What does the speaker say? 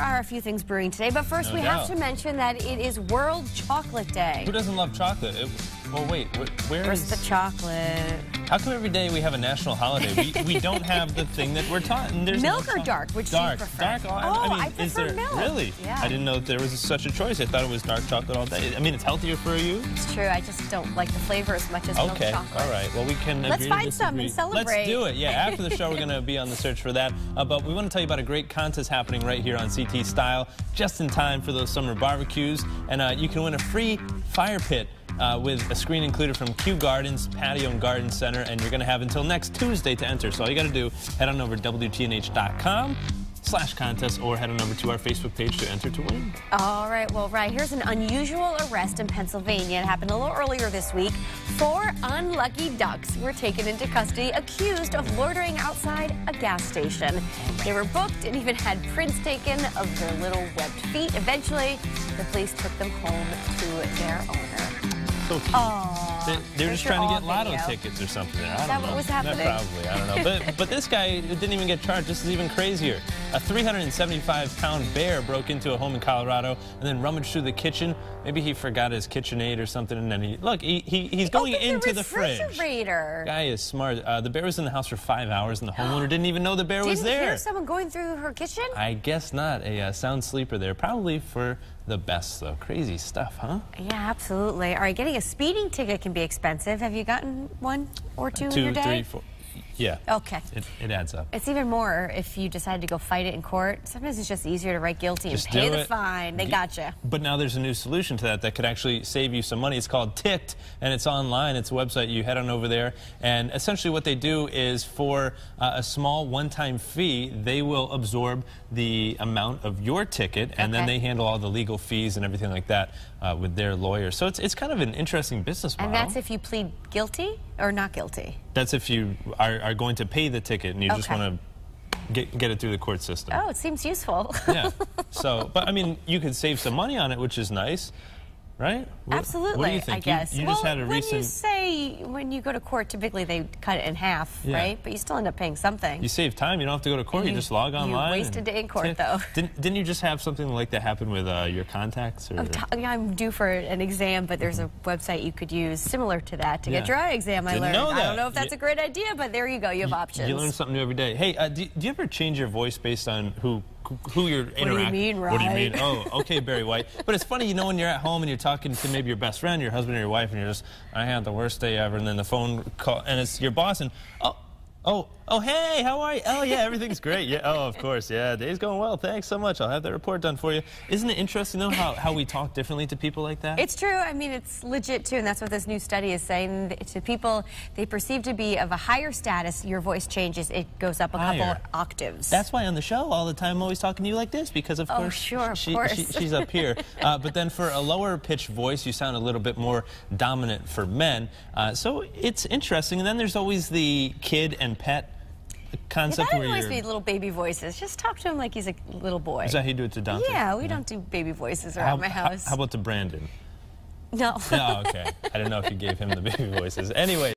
are a few things brewing today, but first No we have to mention that it is World Chocolate Day. Who doesn't love chocolate? It, well, wait, wh- where Where's is... the chocolate? How come every day we have a national holiday? We, we don't have the thing that we're taught. And there's Milk or dark? Which do you dark. prefer? Dark. Oh, I, I mean, I is prefer there milk. really? Yeah. I didn't know there was such a choice. I thought it was dark chocolate all day. I mean, it's healthier for you. It's true. I just don't like the flavor as much as milk Okay, chocolate. all right. Well, we can Let's find some and celebrate. Let's do it. Yeah, after the show, we're going to be on the search for that. Uh, but we want to tell you about a great contest happening right here on CT Style, just in time for those summer barbecues. And uh, you can win a free fire pit. Uh, with a screen included from Q Gardens Patio and Garden Center, and you're going to have until next Tuesday to enter. So all you got to do, head on over to WTNH.com slash contest or head on over to our Facebook page to enter to win. All right, well, right, here's an unusual arrest in Pennsylvania. It happened a little earlier this week. Four unlucky ducks were taken into custody accused of loitering outside a gas station. They were booked and even had prints taken of their little webbed feet. Eventually, the police took them home to their owner. 都。哦。They, they're just trying to get lotto video. tickets or something there. I don't that know. what was happening? probably. I don't know. But but this guy didn't even get charged. This is even crazier. A 375-pound bear broke into a home in Colorado and then rummaged through the kitchen. Maybe he forgot his KitchenAid or something, and then he look. He, he he's going into the the fridge. refrigerator. Guy is smart. Uh, the bear was in the house for five hours, and the homeowner didn't even know the bear was Didn't there. hear someone going through her kitchen? I guess not. A uh, sound sleeper there, probably for the best though. Crazy stuff, huh? Yeah, absolutely. All right, getting a speeding ticket can be expensive. Have you gotten one or two, in your day? three, four. Yeah. Okay. It, it adds up. It's even more if you decide to go fight it in court. Sometimes it's just easier to write guilty Just and pay the it. fine. They G- gotcha. But now there's a new solution to that that could actually save you some money. It's called Ticked, and it's online. It's a website. You head on over there, and essentially what they do is for uh, a small one-time fee, they will absorb the amount of your ticket, and then they handle all the legal fees and everything like that uh, with their lawyer. So it's it's kind of an interesting business model. And that's if you plead guilty or not guilty. That's if you are, are going to pay the ticket and you just want to get get it through the court system. Oh, it seems useful. Yeah. So, but I mean, you could save some money on it, which is nice, right? Absolutely, What do you think? I guess. You, you well, had a when recent. you say when you go to court, typically they cut it in half, Yeah. right? But you still end up paying something. You save time. You don't have to go to court. You, You- just log you online. waste and- a day in court, though. Didn't, didn't you just have something like that happen with uh, your contacts? Or, I'm, yeah, I'm due for an exam, but there's a website you could use similar to that to get your eye exam. I Didn't learned. know I don't know if that's You- a great idea, but there you go. You have options. You learn something new every day. Hey, uh, do, do you ever change your voice based on who who you're do you interacting? mean, What do you mean? right? Oh, okay, Barry White. But it's funny, you know, when you're at home and you're talking to maybe your best friend, your husband, or your wife, and you're just, I had the worst day ever, and then the phone call, and it's your boss, and oh. Oh, oh, hey, how are you? Oh, yeah, everything's great. Yeah, oh, of course, yeah, day's going well. Thanks so much. I'll have that report done for you. Isn't it interesting, though, how, how we talk differently to people like that? It's true. I mean, it's legit too, and that's what this new study is saying. To people they perceive to be of a higher status, your voice changes. It goes up a Higher. couple octaves. That's why on the show all the time I'm always talking to you like this because of Oh, course sure, of she, course. She, she's up here. Uh, but then for a lower pitched voice, you sound a little bit more dominant for men. Uh, so it's interesting. And then there's always the kid and pet yeah, concept where always be little baby voices. Just talk to him like he's a little boy. Is that how you do it to Dante? yeah, we don't do baby voices How, around my house. how about to Brandon? no. Oh, okay. I didn't know if you gave him the baby voices. Anyway.